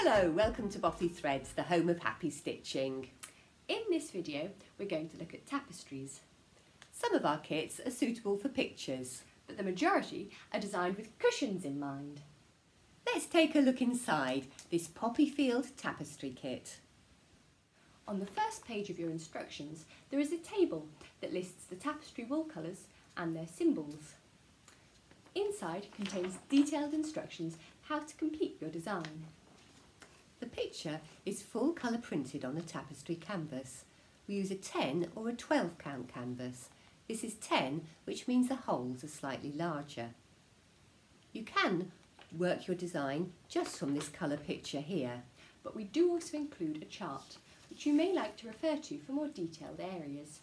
Hello, welcome to Bothy Threads, the home of happy stitching. In this video, we're going to look at tapestries, Some of our kits are suitable for pictures. but the majority are designed with cushions in mind. Let's take a look inside this poppy field tapestry kit. On the first page of your instructions, there is a table that lists the tapestry wool colours and their symbols. Inside contains detailed instructions how to complete your design. The picture is full colour printed on a tapestry canvas. We use a 10 or a 12 count canvas. This is 10, which means the holes are slightly larger. You can work your design just from this colour picture here. But we do also include a chart, which you may like to refer to for more detailed areas.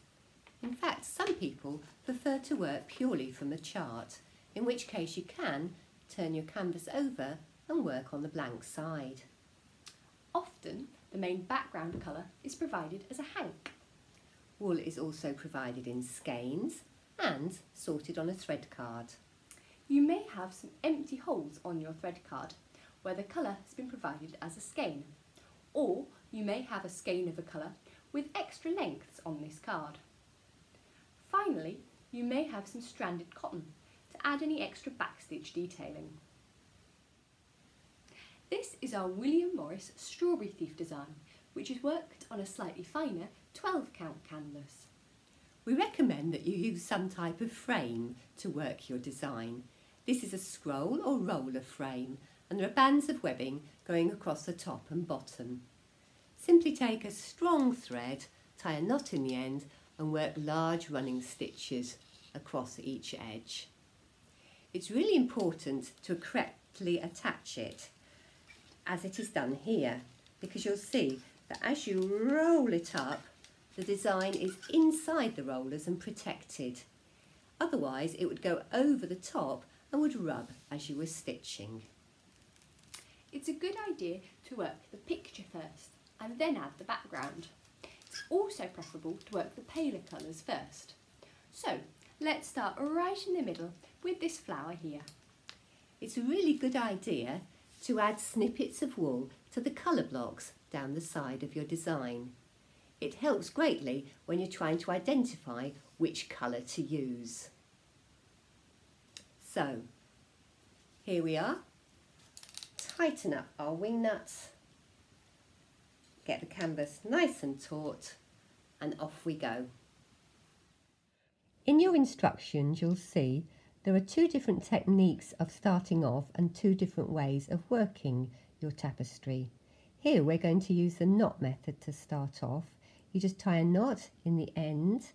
In fact, some people prefer to work purely from a chart, in which case you can turn your canvas over and work on the blank side. Often, the main background colour is provided as a hank. Wool is also provided in skeins and sorted on a thread card. You may have some empty holes on your thread card where the colour has been provided as a skein, or you may have a skein of a colour with extra lengths on this card. Finally, you may have some stranded cotton to add any extra backstitch detailing. This is our William Morris Strawberry Thief design, which is worked on a slightly finer 12 count canvas. We recommend that you use some type of frame to work your design. This is a scroll or roller frame and there are bands of webbing going across the top and bottom. Simply take a strong thread, tie a knot in the end and work large running stitches across each edge. It's really important to correctly attach it as it is done here because you'll see that as you roll it up the design is inside the rollers and protected. Otherwise it would go over the top and would rub as you were stitching. It's a good idea to work the picture first and then add the background. It's also preferable to work the paler colours first. So let's start right in the middle with this flower here. It's a really good idea to add snippets of wool to the colour blocks down the side of your design. It helps greatly when you're trying to identify which colour to use. So, here we are. Tighten up our wing nuts. Get the canvas nice and taut and off we go. In your instructions you'll see there are two different techniques of starting off and two different ways of working your tapestry. Here we're going to use the knot method to start off. You just tie a knot in the end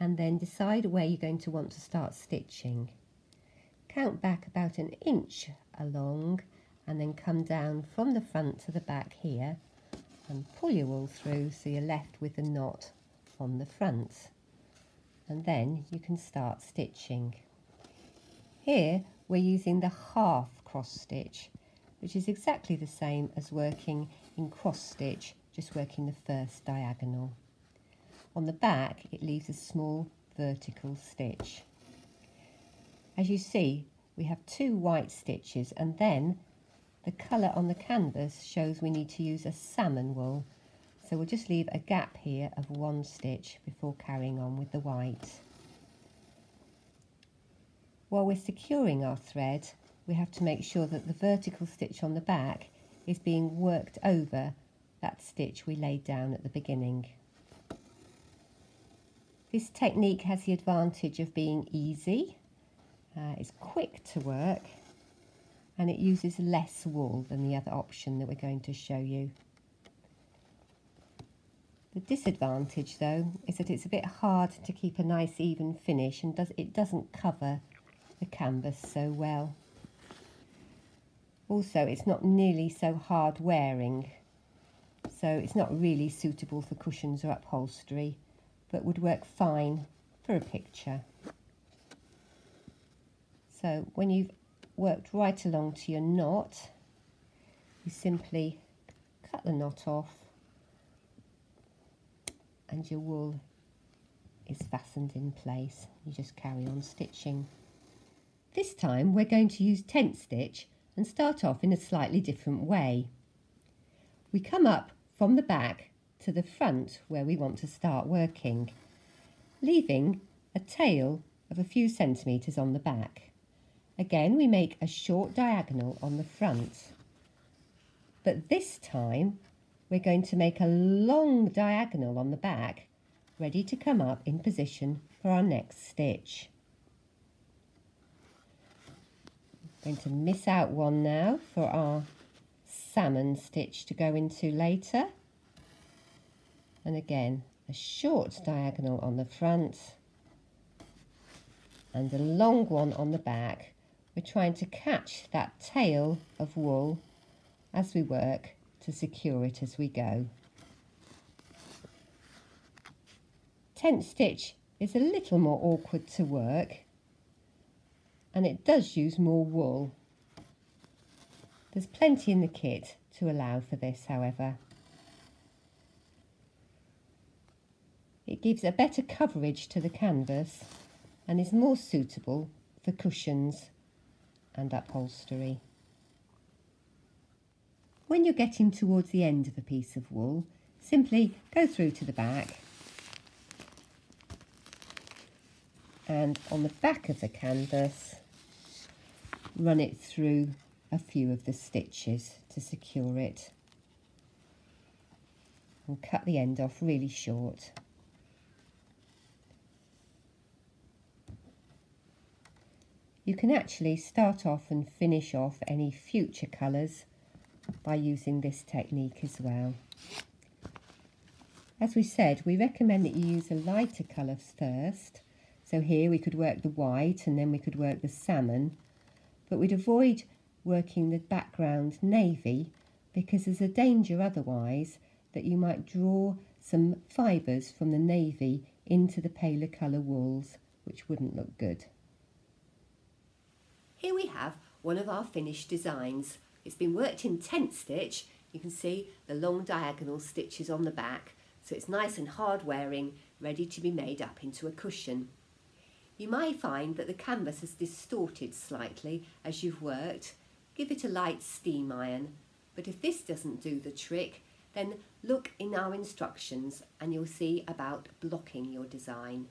and then decide where you're going to want to start stitching. Count back about an inch along and then come down from the front to the back here and pull your wool through so you're left with the knot on the front and then you can start stitching. Here we're using the half cross stitch which is exactly the same as working in cross stitch just working the first diagonal. On the back it leaves a small vertical stitch. As you see we have two white stitches and then the colour on the canvas shows we need to use a salmon wool so we'll just leave a gap here of one stitch before carrying on with the white. While we're securing our thread we have to make sure that the vertical stitch on the back is being worked over that stitch we laid down at the beginning. This technique has the advantage of being easy, uh, it's quick to work and it uses less wool than the other option that we're going to show you. The disadvantage though is that it's a bit hard to keep a nice even finish and does, it doesn't cover the canvas so well. Also it's not nearly so hard wearing so it's not really suitable for cushions or upholstery but would work fine for a picture. So when you've worked right along to your knot you simply cut the knot off and your wool is fastened in place. You just carry on stitching. This time we're going to use tent stitch and start off in a slightly different way. we come up from the back to the front where we want to start working, leaving a tail of a few centimetres on the back. Again, we make a short diagonal on the front. But this time, we're going to make a long diagonal on the back, ready to come up in position for our next stitch. Going to miss out one now for our salmon stitch to go into later. And again, a short diagonal on the front and a long one on the back. We're trying to catch that tail of wool as we work to secure it as we go. Tent stitch is a little more awkward to work and it does use more wool. There's plenty in the kit to allow for this however. It gives a better coverage to the canvas and is more suitable for cushions and upholstery. When you're getting towards the end of a piece of wool, simply go through to the back and on the back of the canvas run it through a few of the stitches to secure it and cut the end off really short. You can actually start off and finish off any future colours by using this technique as well. As we said, we recommend that you use a lighter colour first. So here we could work the white and then we could work the salmon, but we'd avoid working the background navy because there's a danger otherwise that you might draw some fibres from the navy into the paler colour walls, which wouldn't look good. Here we have one of our finished designs. It's been worked in tent stitch. You can see the long diagonal stitches on the back, so it's nice and hard wearing, ready to be made up into a cushion. You may find that the canvas has distorted slightly as you've worked. Give it a light steam iron. But if this doesn't do the trick, then look in our instructions and you'll see about blocking your design.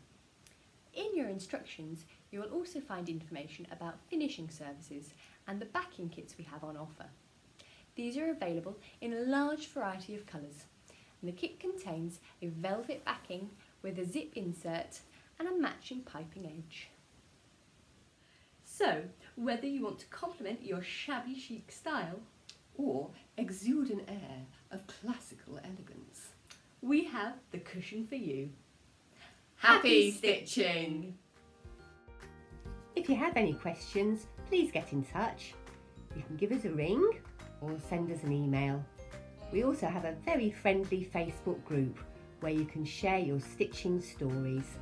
In your instructions, you will also find information about finishing services and the backing kits we have on offer. These are available in a large variety of colours and the kit contains a velvet backing with a zip insert and a matching piping edge. So, whether you want to complement your shabby chic style or exude an air of classical elegance, we have the cushion for you. Happy stitching! If you have any questions, please get in touch. You can give us a ring or send us an email. We also have a very friendly Facebook group where you can share your stitching stories.